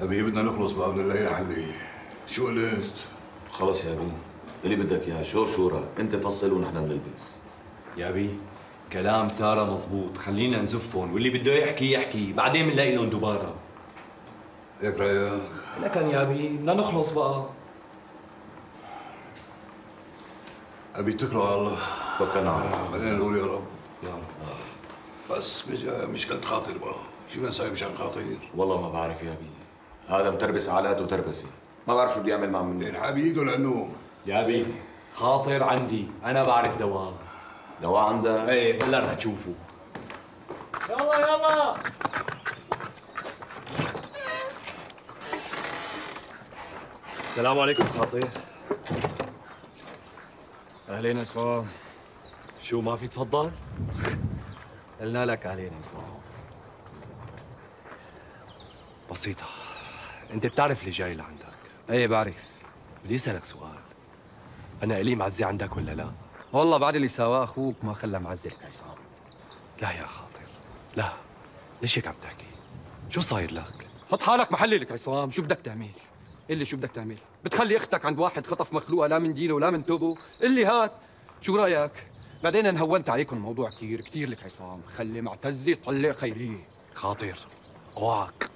أبي بدنا نخلص بقى من الليلة حلي؟ شو قلت؟ خلص يا أبي. اللي بدك إياه شور شورة أنت فصل ونحن بنلبس. يا بي كلام سارة مزبوط خلينا نزفهم واللي بده يحكي يحكي. بعدين بنلاقي لهم دبارة هيك رأيك؟ لكن يا بي بدنا نخلص بقى. أبي اتكلوا على الله. توكلنا على الله خلينا نقول يا رب. يا رب. بس مش قد خاطر بقى. شو بنسوي مشان خاطر؟ والله ما بعرف يا أبي. هذا متربس علاته وتربسي. ما بعرف شو بده يعمل مع مني. يلحق بايده لأنه يا بي خاطر عندي. أنا بعرف دواء دواء عندها إيه هلا رح تشوفوا يلا يلا. السلام عليكم خاطر. أهلين عصام شو ما في تفضل؟ قلنا لك أهلين عصام بسيطة. انت بتعرف اللي جاي لعندك. إيه بعرف. بدي اسألك سؤال. أنا إلي معزة عندك ولا لا؟ والله بعد اللي سواه أخوك ما خلى معزلك عصام لا يا خاطر. لا ليش هيك عم تحكي؟ شو صاير لك؟ حط حالك محلي لك عصام شو بدك تعمل؟ اللي شو بدك تعمل. بتخلي أختك عند واحد خطف مخلوقة لا من دينه ولا من توبه؟ اللي هات. شو رأيك؟ بعدين أنا هونت عليكم الموضوع كثير كثير لك عصام خلي معتزه طلق خيريه خاطر اوعك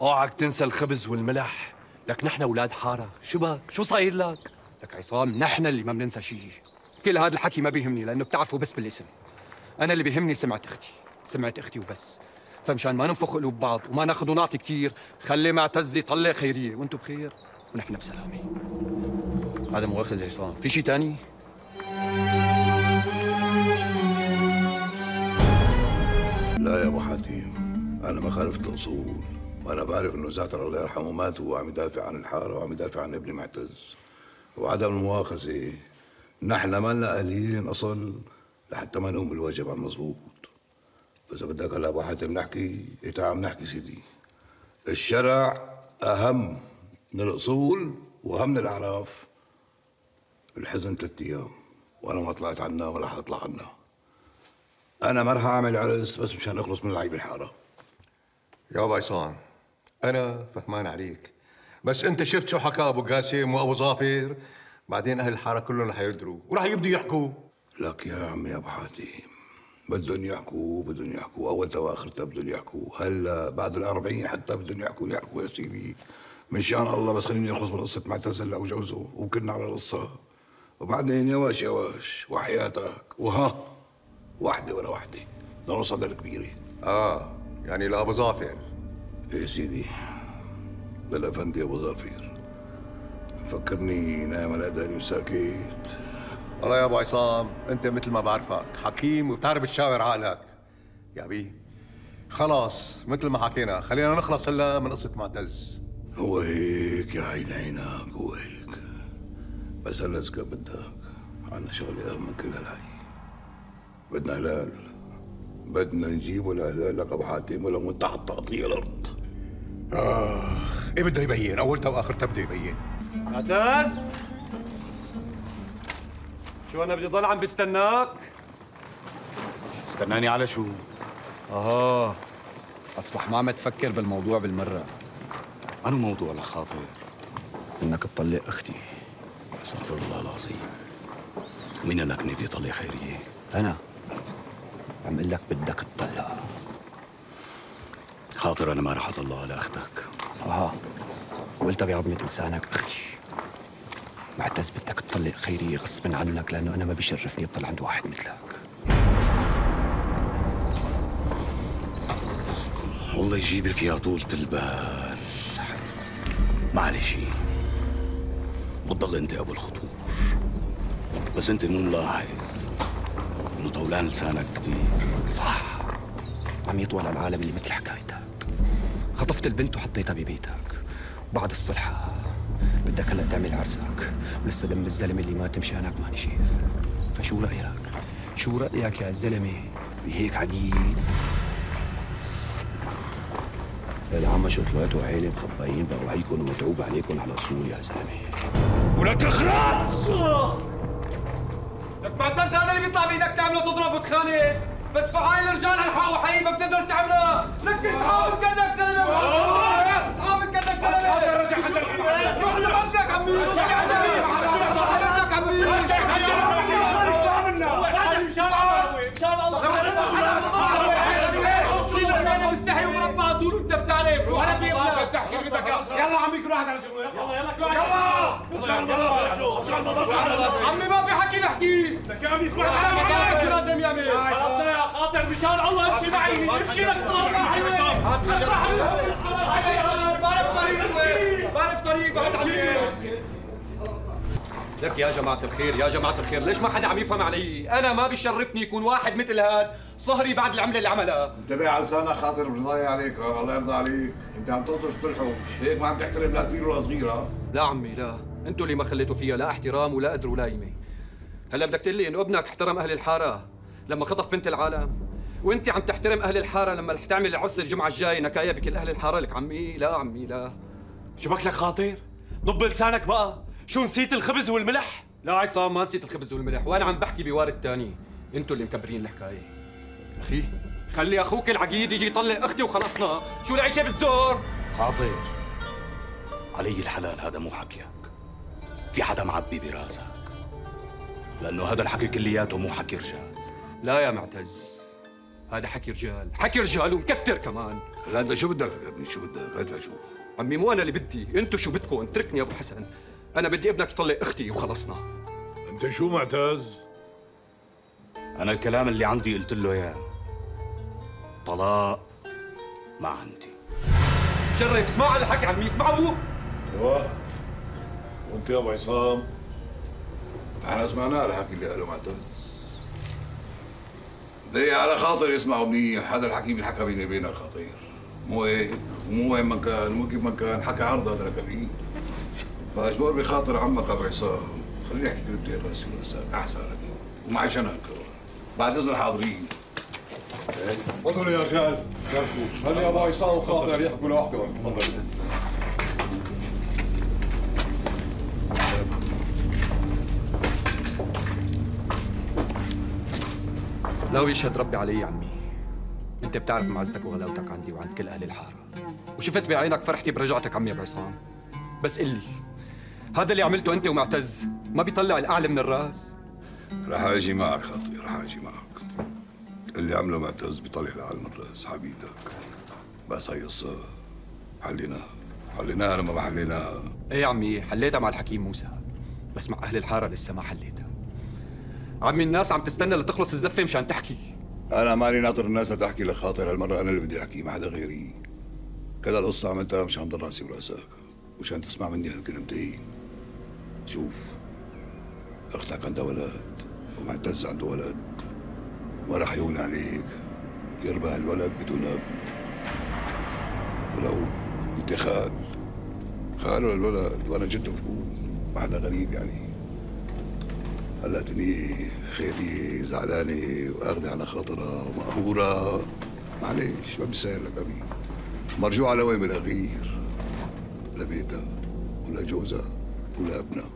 أوعك تنسى الخبز والملح. لك نحن أولاد حارة. شو بك؟ شو صاير لك؟ لك عصام نحن اللي ما بننسى شيء كل هذا الحكي ما بيهمني لأنه بتعرفوا بس بالاسم. أنا اللي بيهمني سمعت أختي. سمعت أختي وبس. فمشان ما ننفخ قلوب بعض وما ناخذ ونعطي كثير خلي معتز يطلق خيرية. وأنتم بخير ونحن بسلامة. هذا مؤاخذ عصام. في شيء تاني؟ لا يا أبو حاتم. أنا ما خالفت الأصول. وأنا بعرف إنه زعتر الله يرحمه مات وهو عم يدافع عن الحارة وعم يدافع عن ابني معتز. وعدم المؤاخذه نحن ما لنا قليلين أصل لحتى ما نقوم بالواجب على المضبوط. واذا بدك هلا أبو حاتم نحكي تعال عم نحكي سيدي. الشرع أهم من الأصول وأهم من الأعراف. الحزن ثلاث أيام وأنا ما طلعت عنا ولا حطلع عنا. أنا ما رح أعمل عرس بس مشان أخلص من العيب الحارة. يا ابو عصام. أنا فهمان عليك. بس أنت شفت شو حكى أبو قاسم وأبو ظافر؟ بعدين أهل الحارة كلهم رح يدروا ورح يبدوا يحكوا. لك يا عمي أبو حاتم بدهم يحكوا بدهم يحكوا. أول واخرتها بدهم يحكوا. هلا بعد الأربعين حتى بدهم يحكوا يحكوا يا سيدي. من شان الله بس خليني أخلص من قصة معتزل أو جوزه وكلنا على القصة. وبعدين يواش يواش وحياتك. وها واحدة ورا واحدة. بدنا نوصل للكبيره آه يعني لأبو ظافر. إيه سيدي؟ للافندي أبو ظافر فكرني نايم على أذاني وساكت. والله يا أبو عصام أنت مثل ما بعرفك حكيم وبتعرف تشاور عقلك يا بي خلاص مثل ما حكينا خلينا نخلص هلا من قصة معتز. هو هيك يا عين عينك هو هيك. بس هلا إذا بدك عنا شغله اهم من كل هالهي بدنا هلال. بدنا نجيب ولا هلال لك ابو حاتم ولا من تحت تقطيع الأرض. اخ إيه بده يبين؟ اولتها واخرتها بده يبين. معتز شو أنا بدي ضل عم بستناك؟ استناني على شو؟ أها أصبح ما عم تفكر بالموضوع بالمرة. أنا موضوع لخاطر. إنك تطلق أختي. أستغفر الله العظيم. مين لك بدي يطلع خيريه أنا؟ عم أقول لك بدك تطلق. خاطر أنا ما رح اطلع على أختك. أها قلتها بعظمة لسانك أختي. معتز بدك تطلق خيرية غصبا عنك لأنه أنا ما بيشرفني اطلع عند واحد مثلك. والله يجيبك يا طولة البال. معلش. بتضل أنت أبو الخطوش بس أنت مو ملاحظ إنه طولان لسانك كتير. صح. عم يطول على العالم اللي مثل حكايتك. خطفت البنت وحطيتها ببيتك وبعد الصلحة بدك هلا تعمل عرسك. ولسه دم الزلمة اللي مات مشانك ما نشيف فشو رأيك؟ شو رأيك يا زلمة بهيك عقيد؟ العمى شو طلعتوا عيلة مخبيين؟ بوعيكم ومتعوب عليكم على اصول يا زلمة. ولك اخرس لك معتز هذا اللي بيطلع بإيدك تعمله تضرب وتخانق بس فعايل الرجال على الحق وحقيقي ما بتقدر تعملها لك كل واحد على شغله يلا. عمي ما في حكي نحكي لك يا عمي اسمع كلامي عليك لازم يا عمي. خلص يا خاطر مشان الله امشي معي. امشي لك صار بعرف طريق بعرف طريق. بعد عمي لك يا جماعة الخير يا جماعة الخير. ليش ما حدا عم يفهم علي؟ أنا ما بيشرفني يكون واحد مثل هاد. صهري بعد العملة اللي عملها. انتبه على لسانك خاطر بضايع عليك. الله يرضى عليك. انت عم تطرش تلحوش هيك ما عم تحترم لا كبير ولا صغير لا عمي لا. أنتوا اللي ما خليتوا فيها لا احترام ولا قدر ولا قيمة. هلا بدك تقول لي انه ابنك احترم أهل الحارة لما خطف بنت العالم؟ وانت عم تحترم أهل الحارة لما رح تعمل عرس الجمعة الجاي نكاية بكل أهل الحارة لك عمي؟ لا عمي لا. شو بك لك خاطر؟ ضب لسانك بقى. شو نسيت الخبز والملح؟ لا عصام ما نسيت الخبز والملح وأنا عم بحكي بوارد تاني أنتوا اللي مكبرين الحكاية. أخي خلي أخوك العقيد يجي يطلق أختي وخلصنا. شو العيشة بالزور؟ خاطر علي الحلال هذا مو حكيك. في حدا معبي براسك. لأنه هذا الحكي كلياته مو حكي رجال. لا يا معتز هذا حكي رجال. حكي رجال ومكتر كمان. لا أنت شو بدك يا ابني؟ شو بدك؟ هات شو. عمي مو أنا اللي بدي. أنتوا شو بدكم اتركني يا أبو حسن. أنا بدي ابنك يطلق أختي وخلصنا. أنت شو معتز؟ أنا الكلام اللي عندي قلت له اياه طلاق ما عندي. شرف اسمع الحكي عمي اسمعوا. أيوه. وأنت يا أبو عصام؟ إحنا سمعنا الحكي اللي قاله معتز. ليه على خاطر يسمعوا منيح هذا الحكي بينحكى بيني وبينك خطير. مو هيك؟ ومو وين ما كان مو كيف ما كان حكى عرض هذا الكبير. فاجبر بخاطر عمك ابو عصام خليني أحكي كلمتين بس أحسن ومع شنك كمان. بعد إذن الحاضرين تفضلوا يا رجال. خلي ابو عصام وخاطر يحكوا لوحدهم تفضل. لو يشهد ربي علي يا عمي. أنت بتعرف معزتك وغلاوتك عندي وعند كل أهل الحارة. وشفت بعينك فرحتي برجعتك عمي ابو عصام. بس قل لي هذا اللي عملته انت ومعتز. ما بيطلع الأعلى من الراس. رح أجي معك خاطري رح أجي معك. اللي عمله معتز بيطلع لعلم الراس حبيبك. بس هي قصة حليناها حليناها لما ما حليناها إيه يا عمي حليتها مع الحكيم موسى. بس مع أهل الحارة لسه ما حليتها. عمي الناس عم تستنى لتخلص الزفة مشان تحكي. أنا ماني ناطر الناس تحكي لخاطر هالمرة أنا اللي بدي أحكي ما حدا غيري. كذا القصة عملتها مشان ضل راسي براسك مشان تسمع مني هالكلمتين. شوف أختك عندها ولد ومعتز عنده ولد وما راح يهون عليك. يربى هالولد بدون أب. ولو أنت خال خاله للولد وأنا جده بكون ما حدا غريب يعني. هلا تني خيري زعلانة واخدة على خاطرها ومقهورة. معلش ما بيسهل لك أبي. مرجوعة لوين بالأخير لبيتها ولا جوزها. ولا ابنها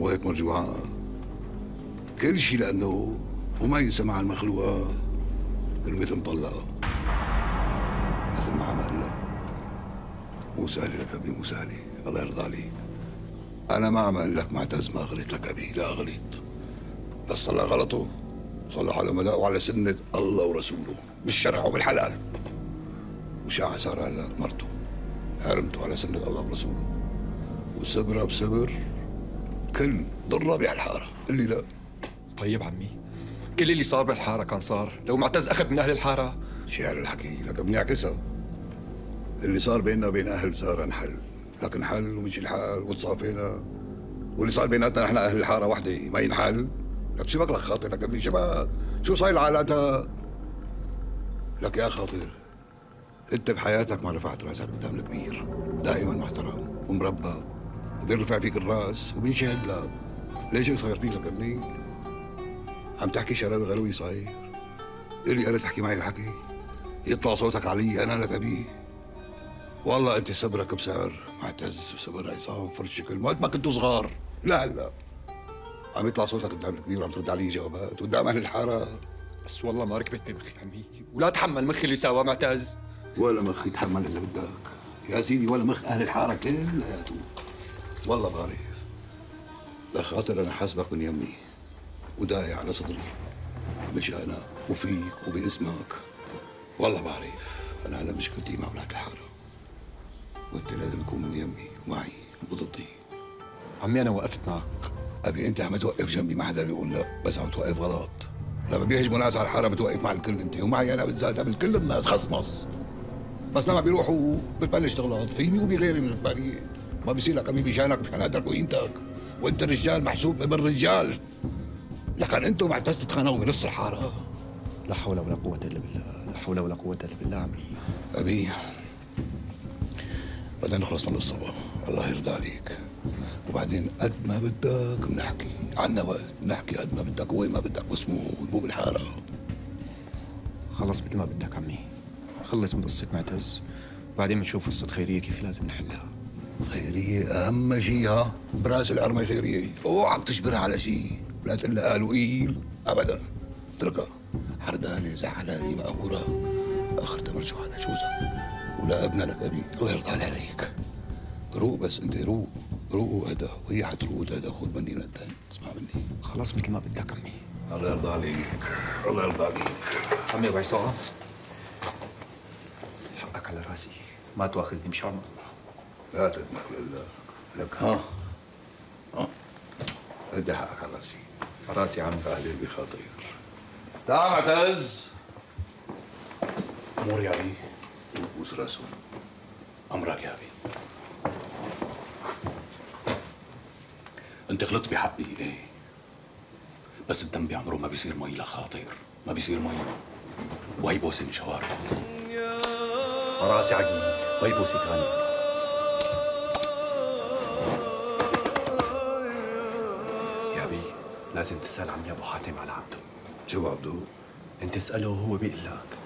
وهيك مرجوعة. كل شيء لأنه وما ينسى مع المخلوقة. كلمة مطلقة مثل ما عمل سهل لك أبي مو سهل. الله يرضى عليك. أنا ما عمل لك معتز ما غلط لك أبي. لا غلط بس صلى غلطه. صلح على ملأ وعلى سنة الله ورسوله. بالشرع وبالحلال. وشاع سارة هلا مرته حرمته على سنة الله ورسوله. وصبرها بصبر كل ضرة بهالحارة اللي لا. طيب عمي كل اللي صار بالحارة كان صار. لو معتز أخذ من أهل الحارة. شعر الحكي لك بنعكسها اللي صار بيننا وبين أهل سارة انحل. لكن حل ومشي الحال وتصافينا واللي صار بيناتنا نحن أهل الحارة وحده ما ينحل. لك شبك لك خاطر؟ لك ابني شبك شو صاير علاتها لك يا خاطر انت بحياتك ما رفعت رأسك قدام الكبير. دائما محترم ومربى. وبيرفع فيك الراس وبينشهد لك ليش هيك صاير فيك لك ابني؟ عم تحكي شرابي غلوي صاير. اللي أنا تحكي معي الحكي؟ يطلع صوتك علي أنا لك أبي. والله أنت صبرك بسعر معتز وصبر عصام فرج شكل ما ما كنتوا صغار. لا لا. عم يطلع صوتك قدام الكبير وعم ترد علي جوابات قدام أهل الحارة. بس والله ما ركبتني مخي عمي. ولا تحمل مخي اللي سواه معتز. ولا مخ يتحمل اذا بدك. يا سيدي ولا مخ أهل الحارة كلياته والله بعرف لخاطر أنا حاسبك من يمي. وداعي على صدري. مشانك وفيك وباسمك. والله بعرف أنا هلا مشكلتي مع أولاد الحارة. وأنت لازم تكون من يمي ومعي وضدي. عمي أنا وقفت معك. أبي أنت عم توقف جنبي ما حدا بيقول لا. بس عم توقف غلط. لما بيهجموا ناس على الحارة بتوقف مع الكل أنت. ومعي أنا بالذات قبل كل الناس خصنص بس لما بيروحوا بتبلش تغلط فيني وبغيري من الفريق. ما بيصير لك حبيبي شانك مشان قدرك وقيمتك وانت رجال محسوب ابن رجال لكن أنتم معتز تتخانقوا بنص الحارة. لا حول ولا قوة إلا بالله. لا حول ولا قوة إلا بالله عمي. أبي بدنا نخلص من الصبا. الله يرضى عليك. وبعدين قد ما بدك بنحكي. عنا وقت بنحكي قد ما بدك وين ما بدك بسموت مو بالحارة. خلص مثل ما بدك عمي. خلص من قصة معتز. بعدين بنشوف قصة خيرية كيف لازم نحلها. خيرية أهم شيء ها؟ براس الأرمى خيرية اوعك تجبرها على شيء لا تقول لها قالوا إيل أبدا. اتركها حردانة زعلانة مقهورة آخر مرجوع على جوزها ولا ابنها لك أبي. الله يرضى عليك. روق بس أنت روق روق وهدى وهي حتروق وتهدى خذ مني من الثاني اسمع مني. خلص مثل ما بدك عمي الله يرضى عليك. الله يرضى عليك. عمي ابو عصام حقك على راسي. ما تواخذني مشان الله لا تدمك لله لك. ها. ها. أنت حقك على راسي. على راسي عمي أهلي بخاطر تعال معتز أمور يا ابي بوس راسه. أمرك يا ابي أنت غلطت بحقي إيه. بس الدم بعمره ما بيصير مي لخاطر. ما بيصير مي. وهي بوسة على راسي عقلي طيب بوسي ثاني لازم تسأل عمي أبو حاتم على عبده شو عبدو؟ انت اساله وهو بيقول لك